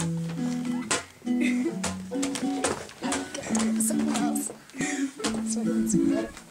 Someone else. so I can see that.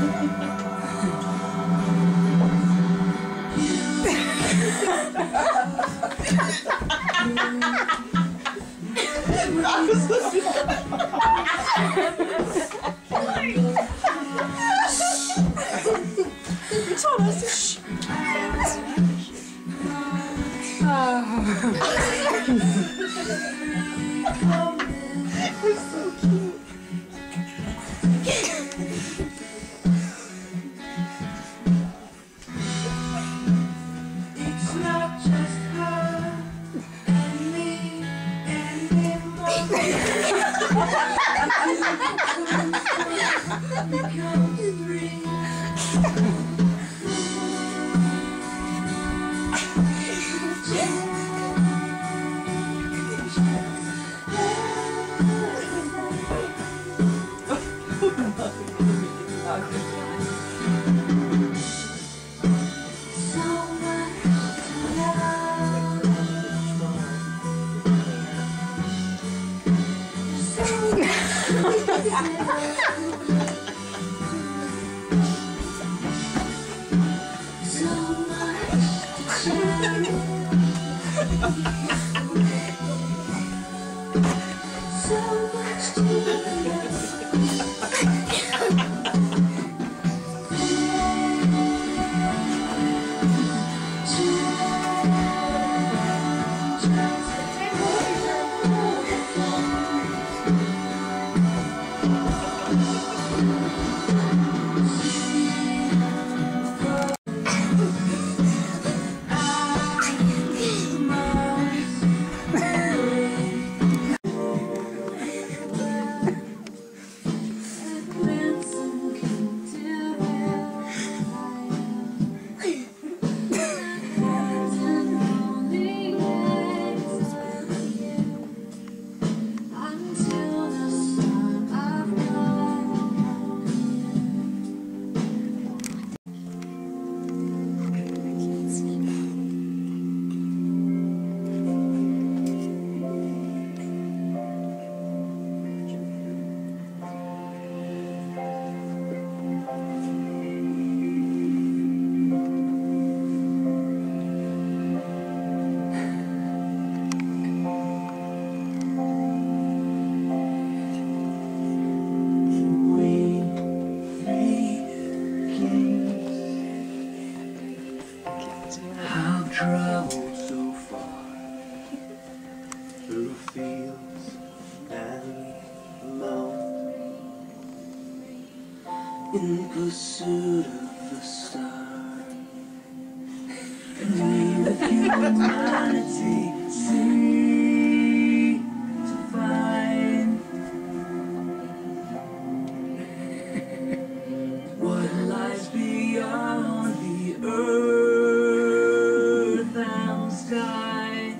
I oh. You're so cute. ハハハハ! in pursuit of the star. we humanity see to find what lies beyond the earth and sky.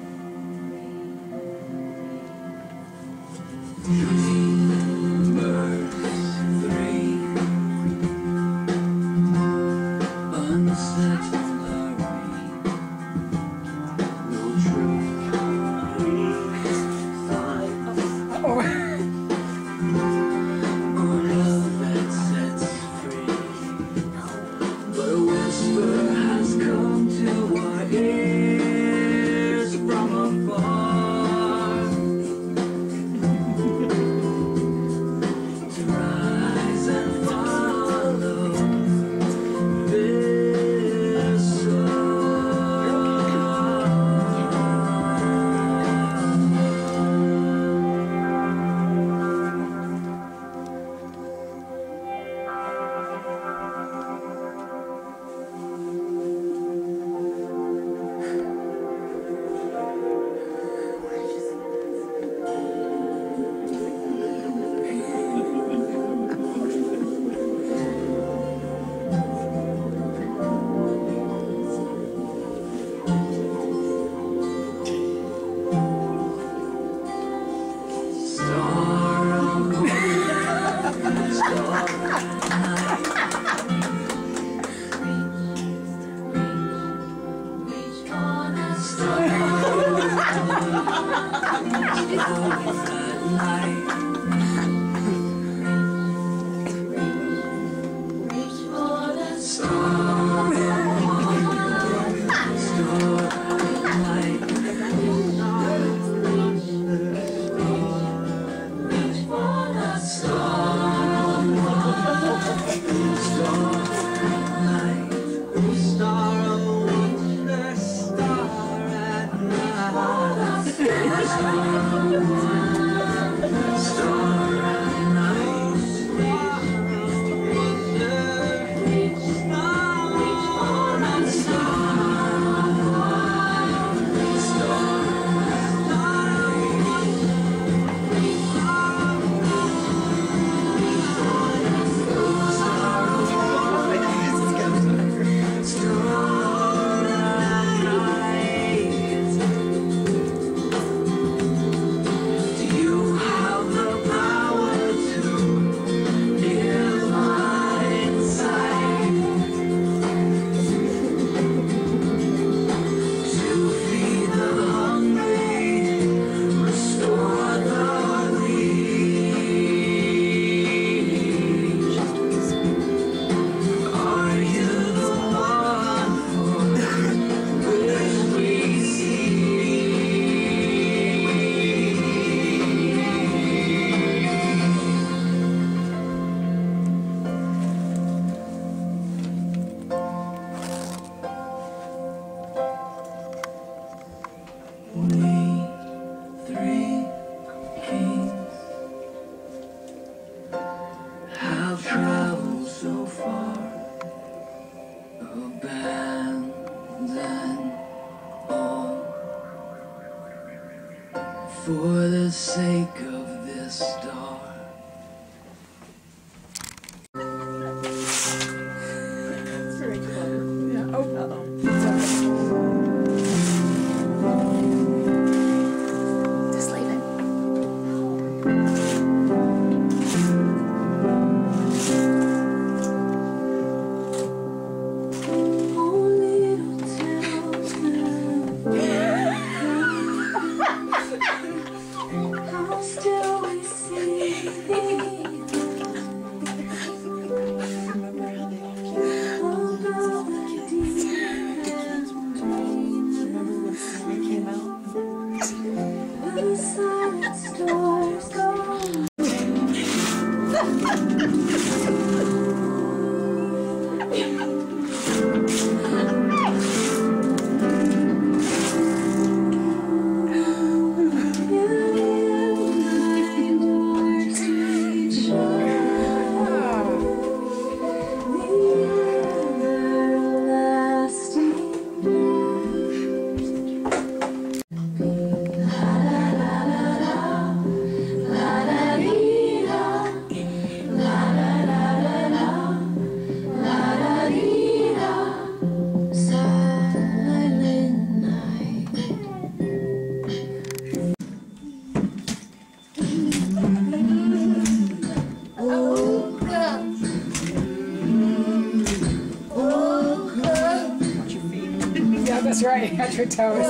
Touch.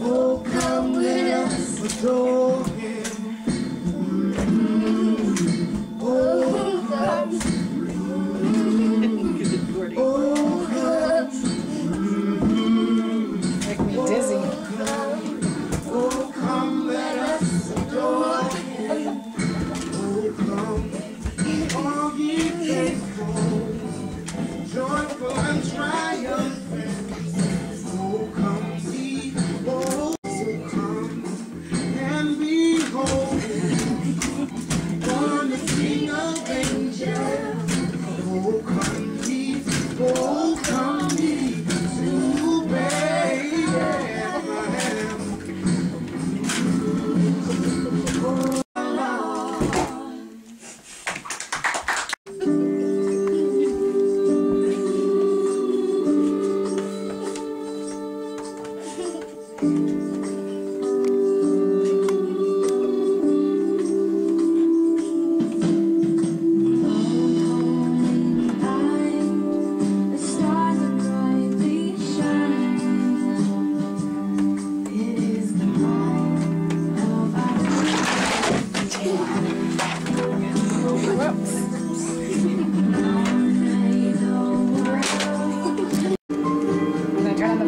Oh, come with us.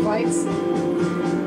complex.